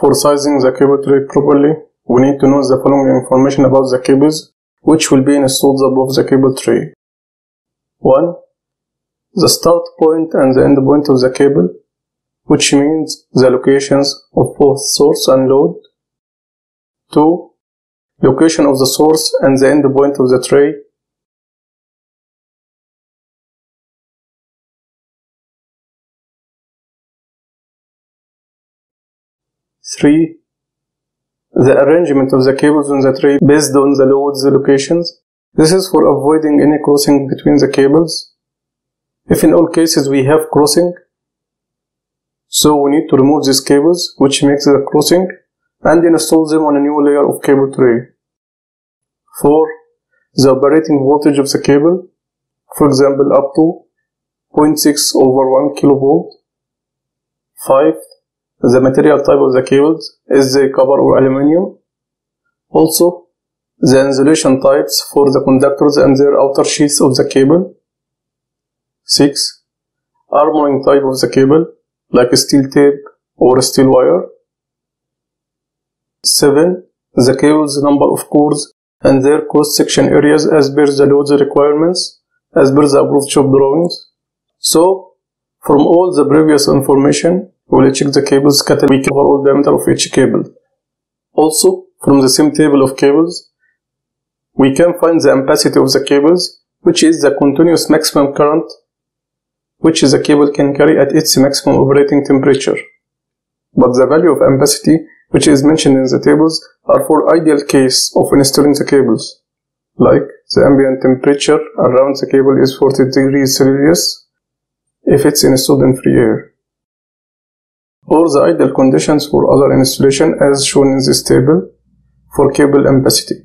For sizing the cable tray properly, we need to know the following information about the cables which will be installed above the cable tray. 1. The start point and the end point of the cable, which means the locations of both source and load. 2. Location of the source and the end point of the tray. 3. The arrangement of the cables on the tray based on the load's locations. This is for avoiding any crossing between the cables. If in all cases we have crossing, so we need to remove these cables which makes the crossing and install them on a new layer of cable tray. 4. The operating voltage of the cable, for example up to 0.6 over 1 kilovolt. 5. The material type of the cables is the copper or aluminum. Also, the insulation types for the conductors and their outer sheaths of the cable. 6. Armoring type of the cable, like a steel tape or a steel wire. 7. The cable's number of cores and their cross-section areas as per the load's requirements, as per the approved shop drawings. So, from all the previous information, will check the cables catalog. We cover all diameter of each cable. Also, from the same table of cables, we can find the ampacity of the cables, which is the continuous maximum current which the cable can carry at its maximum operating temperature. But the value of ampacity, which is mentioned in the tables, are for ideal case of installing the cables, like the ambient temperature around the cable is 40 degrees Celsius if it's installed in free air, or the ideal conditions for other installation as shown in this table for cable ampacity.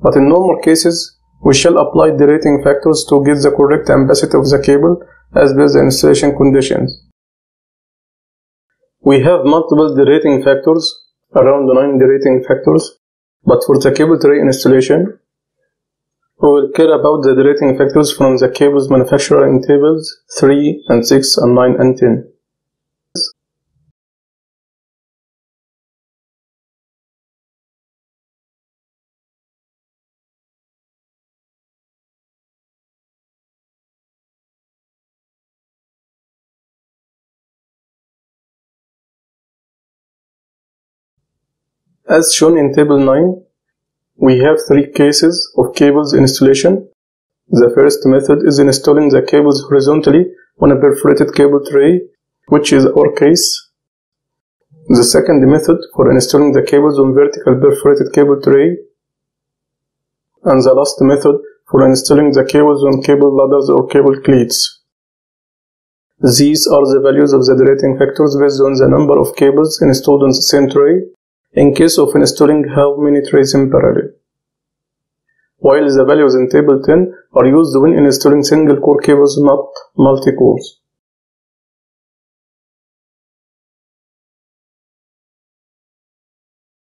But in normal cases, we shall apply the rating factors to get the correct ampacity of the cable as per the installation conditions. We have multiple derating factors, around 9 derating factors, but for the cable tray installation, we will care about the derating factors from the cable's manufacturer in tables 3 and 6 and 9 and 10. As shown in table 9, we have three cases of cables installation. The first method is installing the cables horizontally on a perforated cable tray, which is our case. The second method for installing the cables on vertical perforated cable tray. And the last method for installing the cables on cable ladders or cable cleats. These are the values of the derating factors based on the number of cables installed on the same tray in case of installing how many trays in parallel. While the values in table 10 are used when installing single core cables not multi-cores.